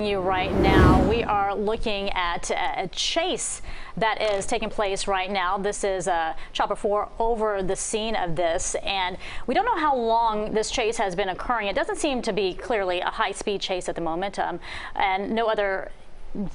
You right now, we are looking at a chase that is taking place right now. This is uh, Chopper 4 over the scene of this, and we don't know how long this chase has been occurring. It doesn't seem to be clearly a high-speed chase at the moment, um, and no other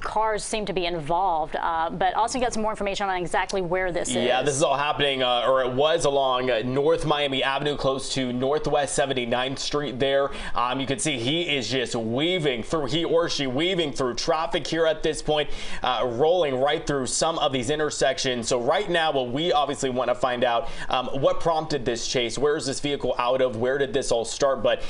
cars seem to be involved. Uh, but also get some more information on exactly where this is. Yeah, this is all happening, uh, or it was along uh, North Miami Avenue, close to Northwest 79th Street there. Um, you can see he is just weaving through, he or she weaving through traffic here at this point, uh, rolling right through some of these intersections. So right now, well, we obviously want to find out um, what prompted this chase. Where is this vehicle out of? Where did this all start? But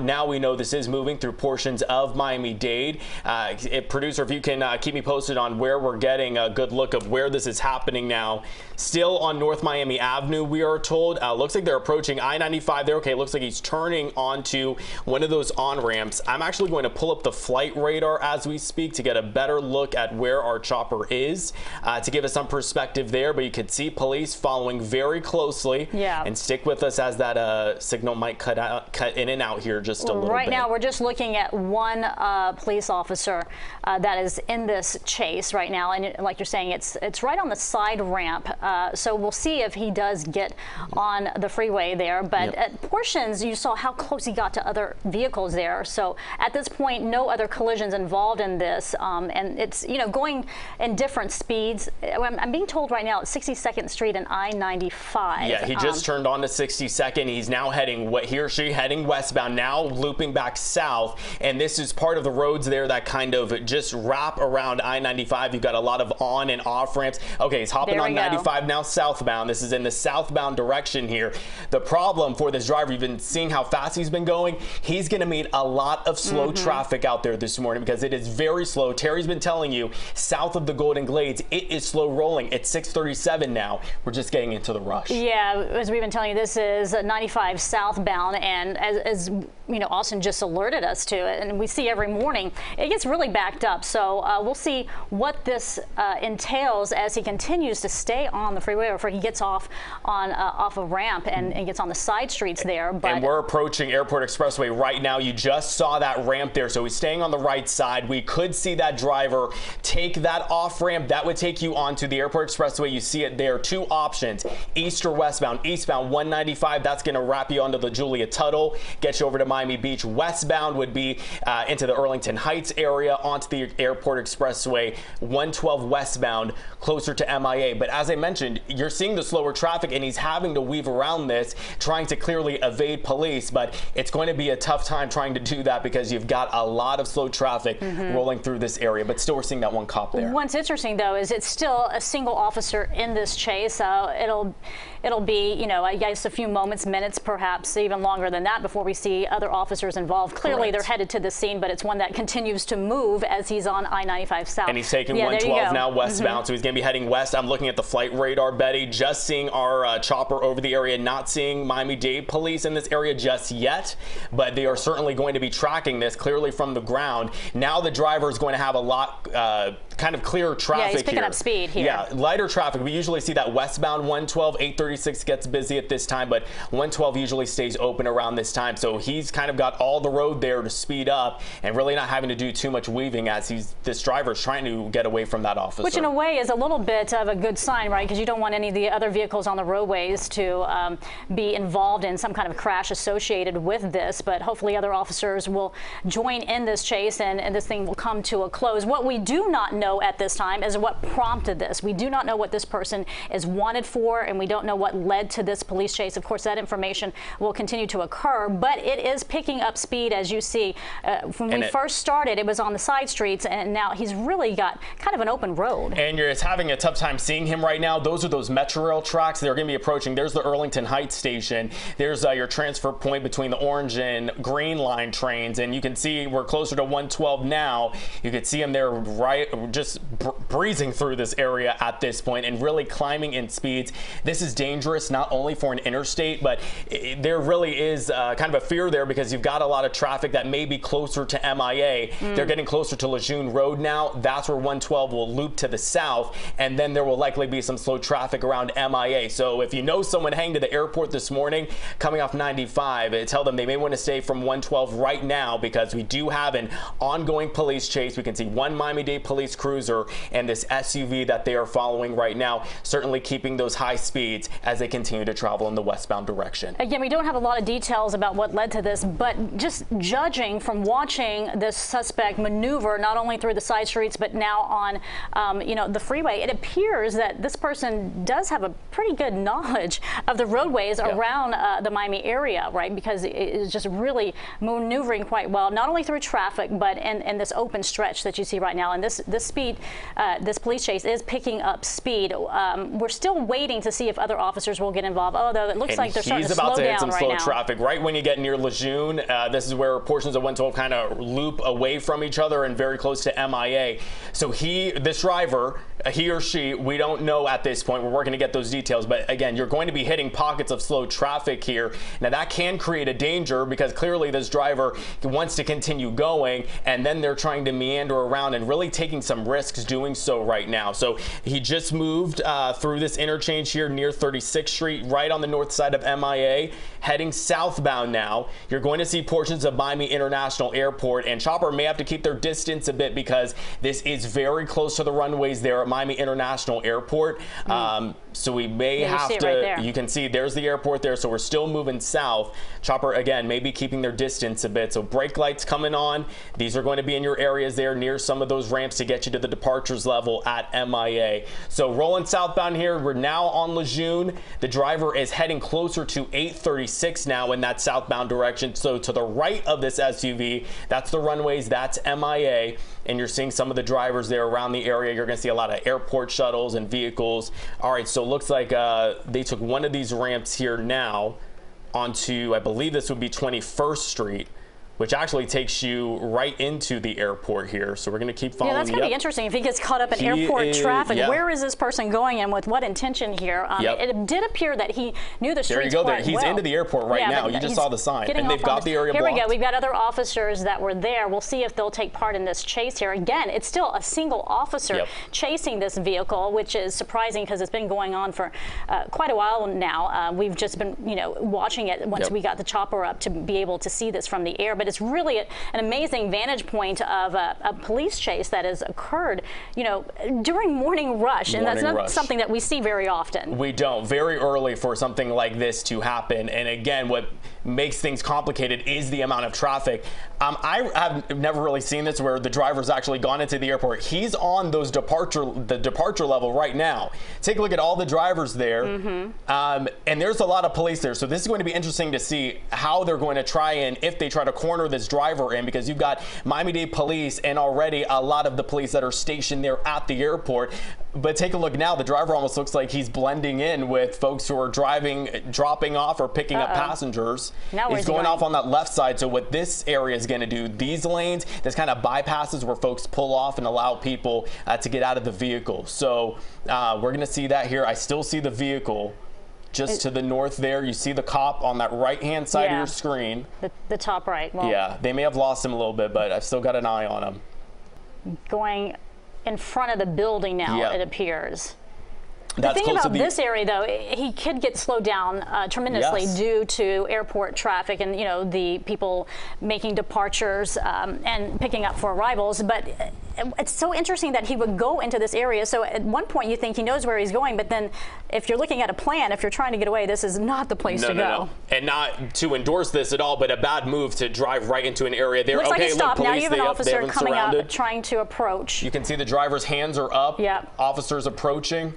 now we know this is moving through portions of Miami-Dade. Uh, producer you can uh, keep me posted on where we're getting a good look of where this is happening now. Still on North Miami Avenue, we are told. Uh, looks like they're approaching I-95 there. Okay, looks like he's turning onto one of those on-ramps. I'm actually going to pull up the flight radar as we speak to get a better look at where our chopper is uh, to give us some perspective there. But you can see police following very closely. Yeah. And stick with us as that uh, signal might cut out, cut in and out here just a little right bit. Right now, we're just looking at one uh, police officer uh, that is in this chase right now, and like you're saying, it's it's right on the side ramp. Uh, so we'll see if he does get on the freeway there. But yep. at portions, you saw how close he got to other vehicles there. So at this point, no other collisions involved in this, um, and it's you know going in different speeds. I'm, I'm, being told right now it's 62nd Street and I-95. Yeah, he just um, turned on to 62nd. He's now heading what he or she heading westbound, now looping back south, and this is part of the roads there that kind of just wrap around I-95. You've got a lot of on and off ramps. Okay, he's hopping on 95 now southbound. This is in the southbound direction here. The problem for this driver, you've been seeing how fast he's been going. He's going to meet a lot of slow mm -hmm. traffic out there this morning because it is very slow. Terry's been telling you south of the Golden Glades, it is slow rolling. It's 637 now. We're just getting into the rush. Yeah, as we've been telling you, this is 95 southbound, and as, as you know, Austin just alerted us to it, and we see every morning, it gets really backed up. So uh, we'll see what this uh, entails as he continues to stay on the freeway or if he gets off on uh, off a ramp and, and, gets on the side streets there. But and we're approaching Airport Expressway right now. You just saw that ramp there, so he's staying on the right side. We could see that driver take that off ramp. That would take you onto the Airport Expressway. You see it there. Two options: east or westbound. Eastbound 195. That's going to wrap you onto the Julia Tuttle, get you over to Miami Beach. Westbound would be uh, into the Earlington Heights area onto the Airport Expressway 112 westbound closer to MIA. But as I mentioned, you're seeing the slower traffic and he's having to weave around this, trying to clearly evade police. But it's going to be a tough time trying to do that because you've got a lot of slow traffic mm -hmm. rolling through this area. But still, we're seeing that one cop there. What's interesting, though, is it's still a single officer in this chase. Uh, it'll it'll be, you know, I guess a few moments, minutes, perhaps even longer than that before we see other officers involved. Clearly, Correct. they're headed to the scene, but it's one that continues to move as he's on I-95 South. And he's taking yeah, 112 now westbound, mm -hmm. so he's going to be heading west. I'm looking at the flight radar, Betty, just seeing our uh, chopper over the area, not seeing Miami-Dade police in this area just yet, but they are certainly going to be tracking this clearly from the ground. Now the driver is going to have a lot uh, kind of clear traffic Yeah, he's picking here. up speed here. Yeah, lighter traffic. We usually see that westbound 112, 836 gets busy at this time, but 112 usually stays open around this time. So he's kind of got all the road there to speed up and really not having to do too much weaving as he's this driver is trying to get away from that officer. Which in a way is a little bit of a good sign, right? Because you don't want any of the other vehicles on the roadways to um, be involved in some kind of crash associated with this. But hopefully other officers will join in this chase and, and this thing will come to a close. What we do not know at this time is what prompted this. We do not know what this person is wanted for, and we don't know what led to this police chase. Of course, that information will continue to occur, but it is picking up speed, as you see. Uh, when and we it, first started, it was on the side streets, and now he's really got kind of an open road. And you're having a tough time seeing him right now. Those are those Metro Rail tracks. They're going to be approaching. There's the Earlington Heights station. There's uh, your transfer point between the orange and green line trains, and you can see we're closer to 112 now. You can see him there right just breezing through this area at this point and really climbing in speeds. This is dangerous not only for an interstate, but it, there really is uh, kind of a fear there because you've got a lot of traffic that may be closer to MIA. Mm. They're getting closer to Lejeune Road now. That's where 112 will loop to the south, and then there will likely be some slow traffic around MIA. So if you know someone heading to the airport this morning coming off 95, uh, tell them they may want to stay from 112 right now because we do have an ongoing police chase. We can see one Miami-Dade police cruiser and this SUV that they are following right now, certainly keeping those high speeds as they continue to travel in the westbound direction. Again, we don't have a lot of details about what led to this, but just judging from watching this suspect maneuver not only through the side streets but now on um, you know the freeway, it appears that this person does have a pretty good knowledge of the roadways yeah. around uh, the Miami area, right? Because it is just really maneuvering quite well, not only through traffic but in, in this open stretch that you see right now. And this this speed, uh, this police chase is picking up speed. Um, we're still waiting to see if other officers will get involved. Although it looks and like they're starting to slow down right now. He's about to hit some slow traffic right when you get near Lejeune. Uh, this is where portions of 112 kind of loop away from each other and very close to MIA. So he, this driver, he or she, we don't know at this point. We're working to get those details. But again, you're going to be hitting pockets of slow traffic here. Now that can create a danger because clearly this driver wants to continue going and then they're trying to meander around and really taking some risks doing so right now. So he just moved uh, through this interchange here near 36th Street, right on the north side of MIA, heading southbound now. You're going to see portions of Miami International Airport and Chopper may have to keep their distance a bit because this is very close to the runways there at Miami International Airport. Mm. Um, so we may yeah, have to, right you can see there's the airport there. So we're still moving south. Chopper, again, maybe keeping their distance a bit. So brake lights coming on. These are going to be in your areas there near some of those ramps to get you to the departures level at MIA. So rolling southbound here, we're now on Lejeune. The driver is heading closer to 836 now in that southbound direction. So to the right of this SUV, that's the runways, that's MIA. And you're seeing some of the drivers there around the area. You're going to see a lot of airport shuttles and vehicles. All right, so it looks like uh, they took one of these ramps here now onto, I believe this would be 21st Street which actually takes you right into the airport here. So we're going to keep following. Yeah, that's going to be interesting if he gets caught up in he airport is, traffic. Yeah. Where is this person going and with what intention here? Um, yep. It did appear that he knew the streets There you go. There. He's well. into the airport right yeah, now. You just saw the sign. And they've got the area Here blocked. we go. We've got other officers that were there. We'll see if they'll take part in this chase here. Again, it's still a single officer yep. chasing this vehicle, which is surprising because it's been going on for uh, quite a while now. Uh, we've just been, you know, watching it once yep. we got the chopper up to be able to see this from the air. But it's really an amazing vantage point of a, a, police chase that has occurred, you know, during morning rush, and that's not rush. something that we see very often. We don't. Very early for something like this to happen, and again, what makes things complicated is the amount of traffic. Um, I have never really seen this where the driver's actually gone into the airport. He's on those departure the departure level right now. Take a look at all the drivers there, mm -hmm. um, and there's a lot of police there. So this is going to be interesting to see how they're going to try and if they try to corner this driver in because you've got Miami-Dade police and already a lot of the police that are stationed there at the airport. But take a look now. The driver almost looks like he's blending in with folks who are driving, dropping off or picking uh -oh. up passengers. Now he's going, going, off on that left side. So what this area is going to do, these lanes, this kind of bypasses where folks pull off and allow people uh, to get out of the vehicle. So uh, we're going to see that here. I still see the vehicle just it, to the north there. You see the cop on that right-hand side yeah, of your screen. The, the top right. Well, yeah, they may have lost him a little bit, but I've still got an eye on him. Going in front of the building now, yeah. it appears. That's the thing about this area, though, he could get slowed down uh, tremendously yes. due to airport traffic and you know the people making departures um, and picking up for arrivals. But it's so interesting that he would go into this area. So at one point you think he knows where he's going, but then if you're looking at a plan, if you're trying to get away, this is not the place no, to no, go. No. And not to endorse this at all, but a bad move to drive right into an area there. Looks okay, like he stopped. Look, police, now you have an officer coming surrounded. up trying to approach. You can see the driver's hands are up. Yeah. Officers approaching.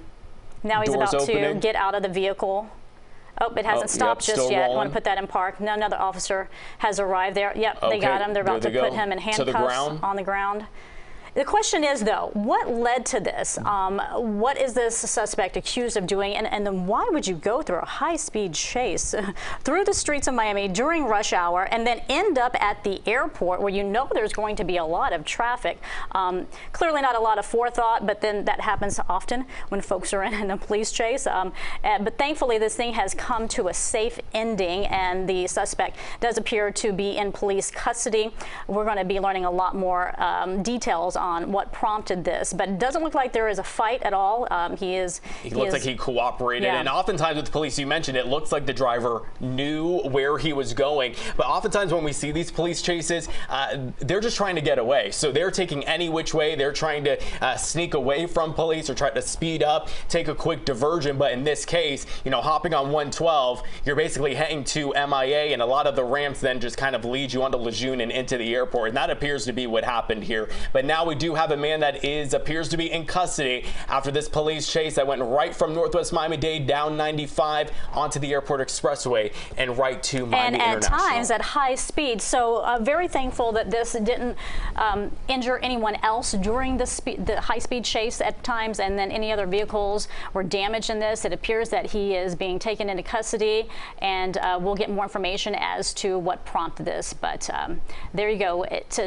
Now he's Doors about opening. to get out of the vehicle. Oh, it hasn't oh, stopped yep, just yet. Rolling. I want to put that in park. Now another officer has arrived there. Yep, okay. they got him. They're about to put him in handcuffs the on the ground. The question is, though, what led to this? Um, what is this suspect accused of doing? And, and then why would you go through a high speed chase through the streets of Miami during rush hour and then end up at the airport where you know there's going to be a lot of traffic? Um, clearly, not a lot of forethought, but then that happens often when folks are in, a police chase. Um, uh, but thankfully, this thing has come to a safe ending, and the suspect does appear to be in police custody. We're going to be learning a lot more um, details on what prompted this, but it doesn't look like there is a fight at all. Um, he is. He, looks is, like he cooperated, Yeah. and oftentimes with the police, you mentioned it looks like the driver knew where he was going. But oftentimes when we see these police chases, uh, they're just trying to get away. So they're taking any which way. They're trying to uh, sneak away from police or try to speed up, take a quick diversion. But in this case, you know, hopping on 112, you're basically heading to MIA, and a lot of the ramps then just kind of lead you onto Lejeune and into the airport. And that appears to be what happened here. But now we do have a man that is appears to be in custody after this police chase that went right from Northwest Miami-Dade down 95 onto the airport expressway and right to Miami and at times at high speed. So uh, very thankful that this didn't um, injure anyone else during the, the high speed chase at times, and then any other vehicles were damaged in this. It appears that he is being taken into custody, and uh, we'll get more information as to what prompted this. But um, there you go. It,